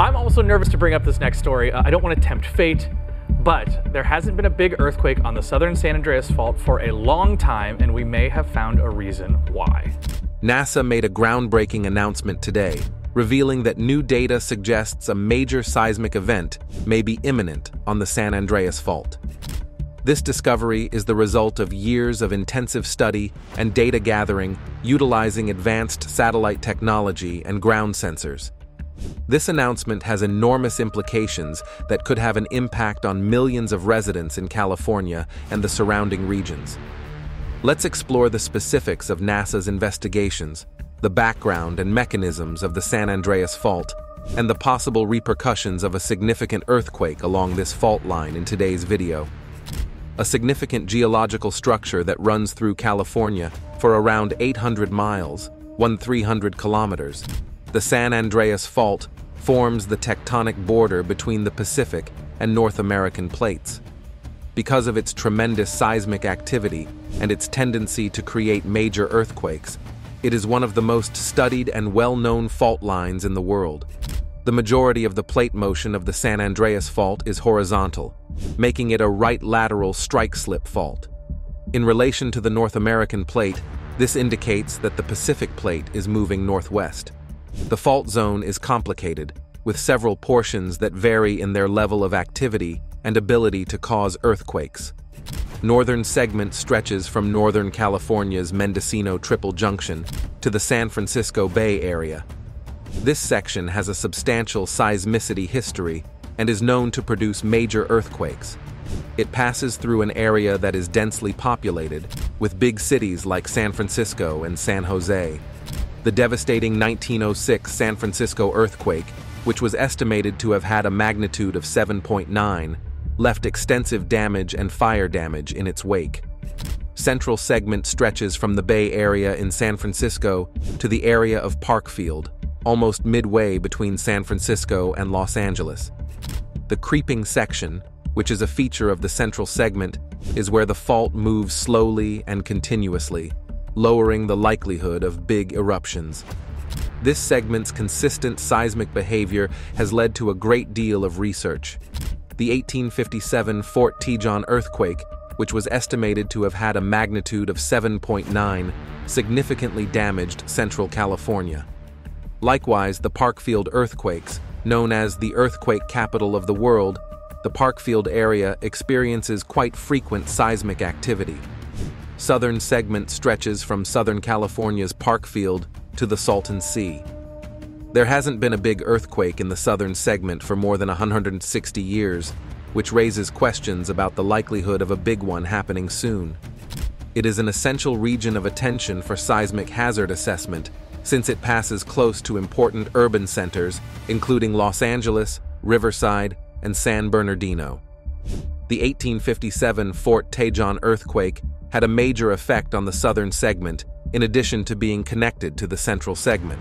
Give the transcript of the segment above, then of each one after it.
I'm also nervous to bring up this next story. Uh, I don't want to tempt fate, but there hasn't been a big earthquake on the southern San Andreas Fault for a long time, and we may have found a reason why. NASA made a groundbreaking announcement today, revealing that new data suggests a major seismic event may be imminent on the San Andreas Fault. This discovery is the result of years of intensive study and data gathering utilizing advanced satellite technology and ground sensors. This announcement has enormous implications that could have an impact on millions of residents in California and the surrounding regions. Let's explore the specifics of NASA's investigations, the background and mechanisms of the San Andreas Fault, and the possible repercussions of a significant earthquake along this fault line in today's video a significant geological structure that runs through California for around 800 miles, 1,300 kilometers. The San Andreas Fault forms the tectonic border between the Pacific and North American plates. Because of its tremendous seismic activity and its tendency to create major earthquakes, it is one of the most studied and well-known fault lines in the world. The majority of the plate motion of the San Andreas Fault is horizontal, making it a right lateral strike-slip fault. In relation to the North American plate, this indicates that the Pacific plate is moving northwest. The fault zone is complicated, with several portions that vary in their level of activity and ability to cause earthquakes. Northern segment stretches from Northern California's Mendocino Triple Junction to the San Francisco Bay Area. This section has a substantial seismicity history and is known to produce major earthquakes. It passes through an area that is densely populated, with big cities like San Francisco and San Jose. The devastating 1906 San Francisco earthquake, which was estimated to have had a magnitude of 7.9, left extensive damage and fire damage in its wake. Central segment stretches from the Bay Area in San Francisco to the area of Parkfield, almost midway between San Francisco and Los Angeles. The creeping section, which is a feature of the central segment, is where the fault moves slowly and continuously, lowering the likelihood of big eruptions. This segment's consistent seismic behavior has led to a great deal of research. The 1857 Fort Tejon earthquake, which was estimated to have had a magnitude of 7.9, significantly damaged Central California. Likewise, the Parkfield earthquakes, Known as the earthquake capital of the world, the Parkfield area experiences quite frequent seismic activity. Southern segment stretches from Southern California's Parkfield to the Salton Sea. There hasn't been a big earthquake in the southern segment for more than 160 years, which raises questions about the likelihood of a big one happening soon. It is an essential region of attention for seismic hazard assessment since it passes close to important urban centers, including Los Angeles, Riverside, and San Bernardino. The 1857 Fort Tejon earthquake had a major effect on the southern segment, in addition to being connected to the central segment.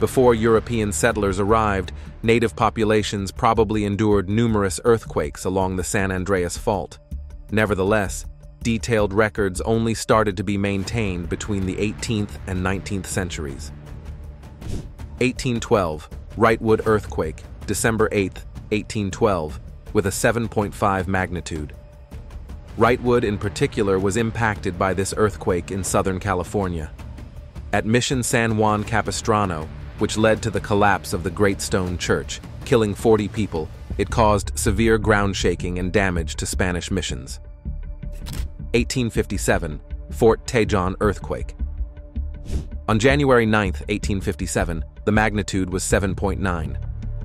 Before European settlers arrived, native populations probably endured numerous earthquakes along the San Andreas Fault. Nevertheless, detailed records only started to be maintained between the 18th and 19th centuries. 1812, Wrightwood earthquake, December 8, 1812, with a 7.5 magnitude. Wrightwood in particular was impacted by this earthquake in Southern California. At Mission San Juan Capistrano, which led to the collapse of the Great Stone Church, killing 40 people, it caused severe ground shaking and damage to Spanish missions. 1857, Fort Tejon earthquake. On January 9, 1857, the magnitude was 7.9,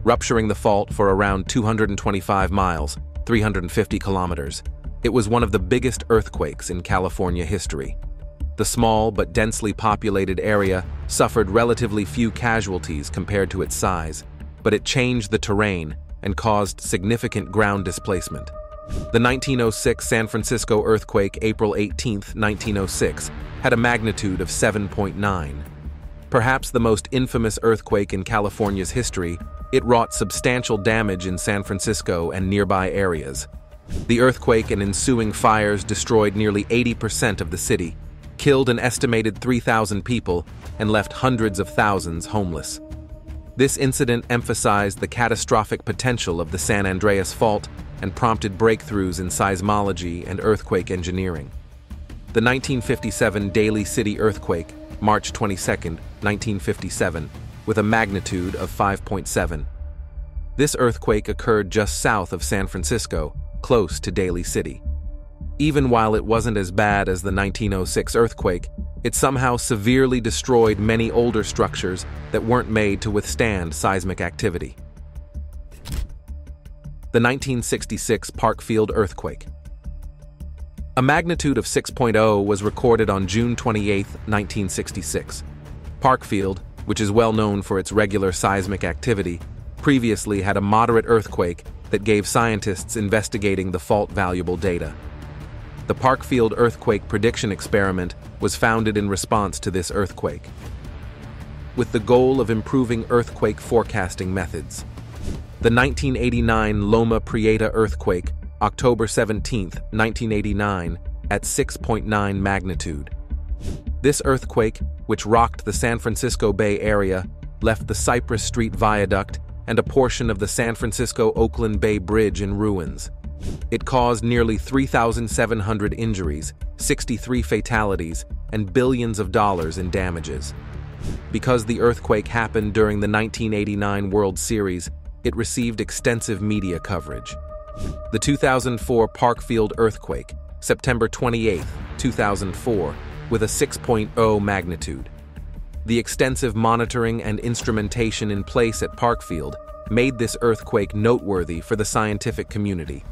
rupturing the fault for around 225 miles, 350 kilometers. It was one of the biggest earthquakes in California history. The small but densely populated area suffered relatively few casualties compared to its size, but it changed the terrain and caused significant ground displacement. The 1906 San Francisco earthquake, April 18, 1906, had a magnitude of 7.9. Perhaps the most infamous earthquake in California's history, it wrought substantial damage in San Francisco and nearby areas. The earthquake and ensuing fires destroyed nearly 80% of the city, killed an estimated 3,000 people, and left hundreds of thousands homeless. This incident emphasized the catastrophic potential of the San Andreas Fault and prompted breakthroughs in seismology and earthquake engineering. The 1957 Daly City earthquake, March 22, 1957, with a magnitude of 5.7. This earthquake occurred just south of San Francisco, close to Daly City. Even while it wasn't as bad as the 1906 earthquake, it somehow severely destroyed many older structures that weren't made to withstand seismic activity. The 1966 Parkfield earthquake. A magnitude of 6.0 was recorded on June 28, 1966. Parkfield, which is well known for its regular seismic activity, previously had a moderate earthquake that gave scientists investigating the fault valuable data. The Parkfield earthquake prediction experiment was founded in response to this earthquake, with the goal of improving earthquake forecasting methods. The 1989 Loma Prieta earthquake, October 17, 1989, at 6.9 magnitude. This earthquake, which rocked the San Francisco Bay Area, left the Cypress Street Viaduct and a portion of the San Francisco-Oakland Bay Bridge in ruins. It caused nearly 3,700 injuries, 63 fatalities, and billions of dollars in damages. Because the earthquake happened during the 1989 World Series, it received extensive media coverage. The 2004 Parkfield earthquake, September 28, 2004, with a 6.0 magnitude. The extensive monitoring and instrumentation in place at Parkfield made this earthquake noteworthy for the scientific community.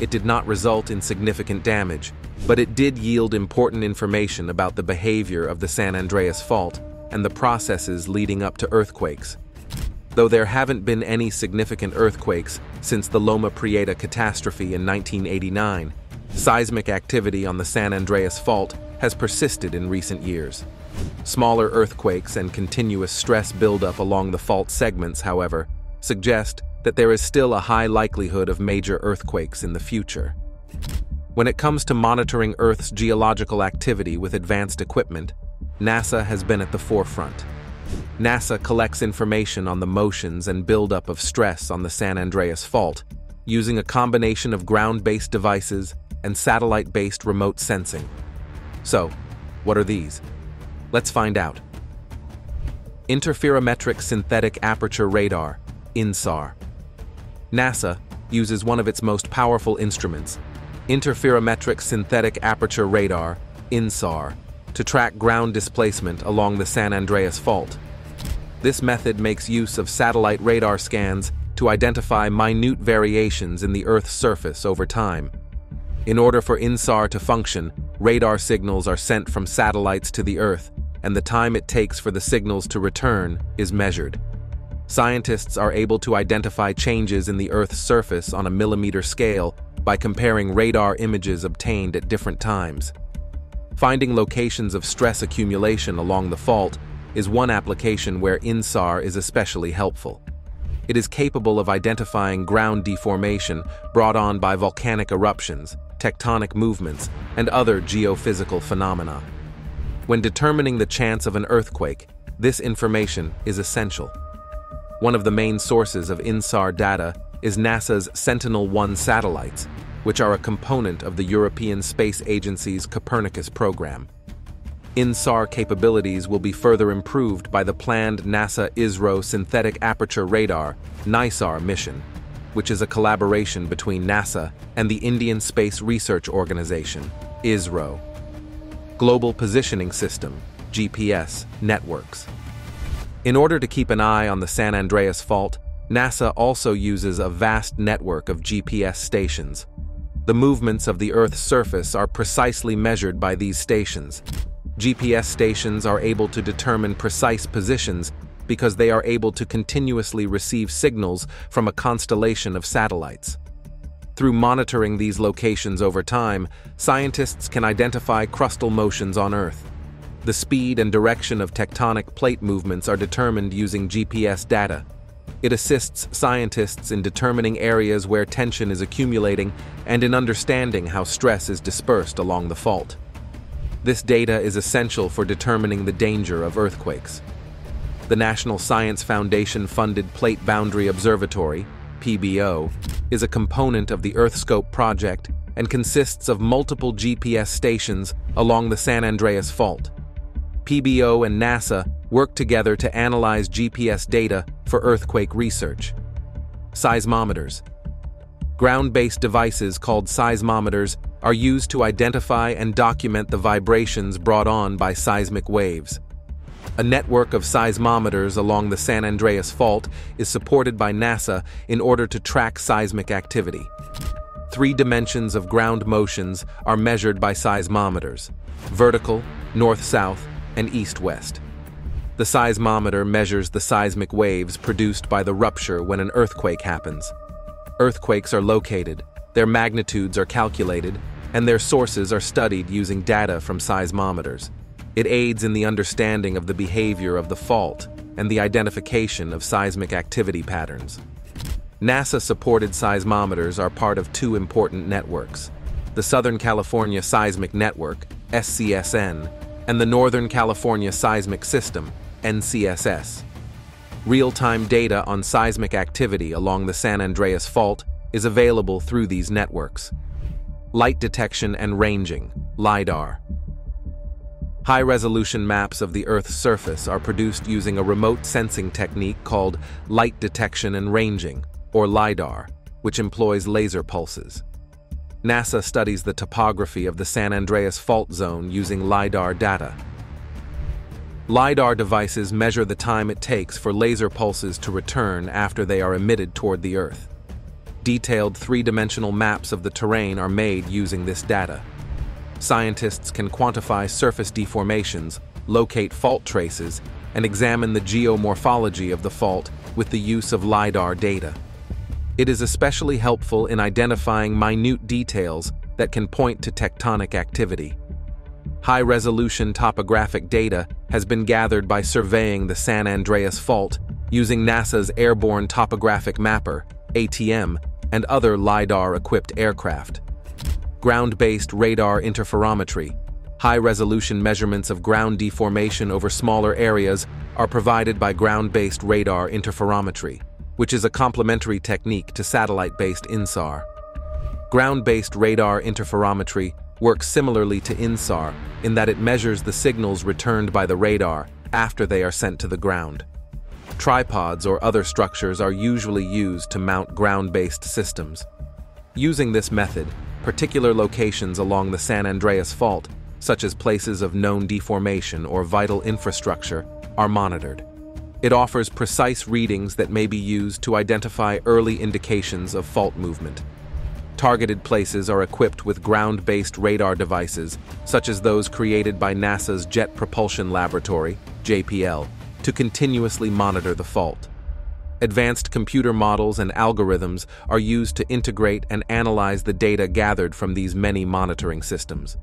It did not result in significant damage, but it did yield important information about the behavior of the San Andreas Fault and the processes leading up to earthquakes. Though there haven't been any significant earthquakes since the Loma Prieta catastrophe in 1989, seismic activity on the San Andreas Fault has persisted in recent years. Smaller earthquakes and continuous stress buildup along the fault segments, however, suggest that there is still a high likelihood of major earthquakes in the future. When it comes to monitoring Earth's geological activity with advanced equipment, NASA has been at the forefront. NASA collects information on the motions and buildup of stress on the San Andreas Fault using a combination of ground-based devices and satellite-based remote sensing. So, what are these? Let's find out. Interferometric Synthetic Aperture Radar, INSAR. NASA uses one of its most powerful instruments, Interferometric Synthetic Aperture Radar, INSAR, to track ground displacement along the San Andreas Fault. This method makes use of satellite radar scans to identify minute variations in the Earth's surface over time. In order for INSAR to function, radar signals are sent from satellites to the Earth, and the time it takes for the signals to return is measured. Scientists are able to identify changes in the Earth's surface on a millimeter scale by comparing radar images obtained at different times. Finding locations of stress accumulation along the fault is one application where INSAR is especially helpful. It is capable of identifying ground deformation brought on by volcanic eruptions, tectonic movements, and other geophysical phenomena. When determining the chance of an earthquake, this information is essential. One of the main sources of INSAR data is NASA's Sentinel-1 satellites, which are a component of the European Space Agency's Copernicus program. INSAR capabilities will be further improved by the planned NASA ISRO Synthetic Aperture Radar NISAR mission, which is a collaboration between NASA and the Indian Space Research Organization, ISRO. Global Positioning System, GPS, networks. In order to keep an eye on the San Andreas Fault, NASA also uses a vast network of GPS stations. The movements of the Earth's surface are precisely measured by these stations. GPS stations are able to determine precise positions because they are able to continuously receive signals from a constellation of satellites. Through monitoring these locations over time, scientists can identify crustal motions on Earth. The speed and direction of tectonic plate movements are determined using GPS data. It assists scientists in determining areas where tension is accumulating and in understanding how stress is dispersed along the fault. This data is essential for determining the danger of earthquakes. The National Science Foundation-funded Plate Boundary Observatory, PBO, is a component of the EarthScope project and consists of multiple GPS stations along the San Andreas Fault. PBO and NASA work together to analyze GPS data for earthquake research. Seismometers. Ground-based devices called seismometers are used to identify and document the vibrations brought on by seismic waves. A network of seismometers along the San Andreas Fault is supported by NASA in order to track seismic activity. Three dimensions of ground motions are measured by seismometers, vertical, north-south, and east-west. The seismometer measures the seismic waves produced by the rupture when an earthquake happens. Earthquakes are located, their magnitudes are calculated, and their sources are studied using data from seismometers. It aids in the understanding of the behavior of the fault and the identification of seismic activity patterns. NASA-supported seismometers are part of two important networks, the Southern California Seismic Network, SCSN, and the Northern California Seismic System, NCSS. Real-time data on seismic activity along the San Andreas Fault is available through these networks. Light detection and ranging, LIDAR, High-resolution maps of the Earth's surface are produced using a remote sensing technique called light detection and ranging, or LIDAR, which employs laser pulses. NASA studies the topography of the San Andreas Fault Zone using LIDAR data. LIDAR devices measure the time it takes for laser pulses to return after they are emitted toward the Earth. Detailed three-dimensional maps of the terrain are made using this data. Scientists can quantify surface deformations, locate fault traces, and examine the geomorphology of the fault with the use of LiDAR data. It is especially helpful in identifying minute details that can point to tectonic activity. High-resolution topographic data has been gathered by surveying the San Andreas Fault using NASA's Airborne Topographic Mapper, ATM, and other LiDAR-equipped aircraft ground-based radar interferometry. High-resolution measurements of ground deformation over smaller areas are provided by ground-based radar interferometry, which is a complementary technique to satellite-based INSAR. Ground-based radar interferometry works similarly to INSAR in that it measures the signals returned by the radar after they are sent to the ground. Tripods or other structures are usually used to mount ground-based systems. Using this method, particular locations along the San Andreas Fault, such as places of known deformation or vital infrastructure, are monitored. It offers precise readings that may be used to identify early indications of fault movement. Targeted places are equipped with ground-based radar devices, such as those created by NASA's Jet Propulsion Laboratory, JPL, to continuously monitor the fault. Advanced computer models and algorithms are used to integrate and analyze the data gathered from these many monitoring systems.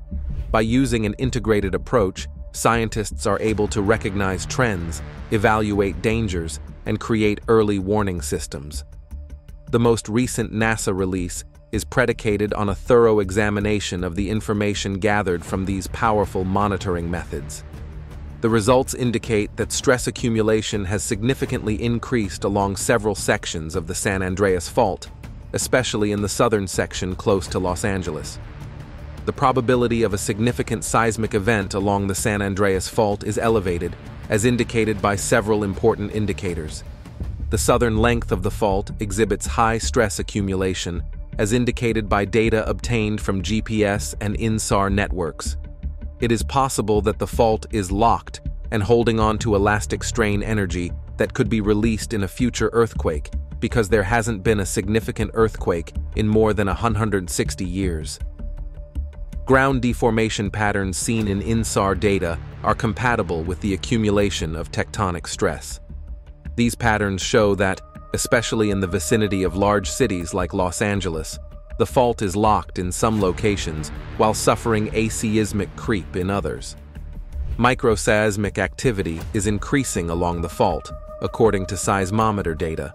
By using an integrated approach, scientists are able to recognize trends, evaluate dangers, and create early warning systems. The most recent NASA release is predicated on a thorough examination of the information gathered from these powerful monitoring methods. The results indicate that stress accumulation has significantly increased along several sections of the San Andreas Fault, especially in the southern section close to Los Angeles. The probability of a significant seismic event along the San Andreas Fault is elevated, as indicated by several important indicators. The southern length of the fault exhibits high stress accumulation, as indicated by data obtained from GPS and INSAR networks it is possible that the fault is locked and holding on to elastic strain energy that could be released in a future earthquake because there hasn't been a significant earthquake in more than 160 years. Ground deformation patterns seen in INSAR data are compatible with the accumulation of tectonic stress. These patterns show that, especially in the vicinity of large cities like Los Angeles, the fault is locked in some locations while suffering aseismic creep in others. Microseismic activity is increasing along the fault, according to seismometer data.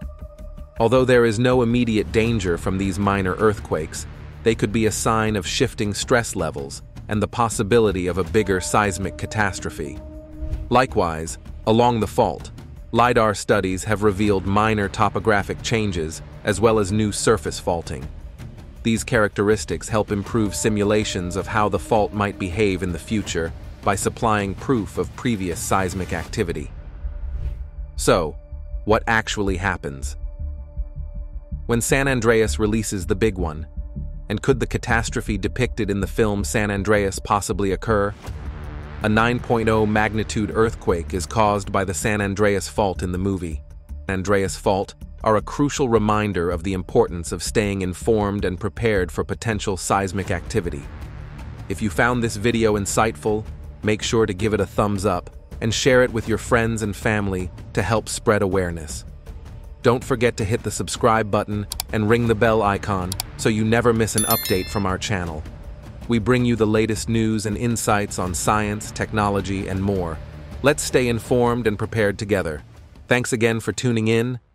Although there is no immediate danger from these minor earthquakes, they could be a sign of shifting stress levels and the possibility of a bigger seismic catastrophe. Likewise, along the fault, LiDAR studies have revealed minor topographic changes as well as new surface faulting. These characteristics help improve simulations of how the fault might behave in the future by supplying proof of previous seismic activity. So, what actually happens? When San Andreas releases the big one, and could the catastrophe depicted in the film San Andreas possibly occur? A 9.0 magnitude earthquake is caused by the San Andreas Fault in the movie. Andreas Fault are a crucial reminder of the importance of staying informed and prepared for potential seismic activity. If you found this video insightful, make sure to give it a thumbs up and share it with your friends and family to help spread awareness. Don't forget to hit the subscribe button and ring the bell icon so you never miss an update from our channel. We bring you the latest news and insights on science, technology, and more. Let's stay informed and prepared together. Thanks again for tuning in,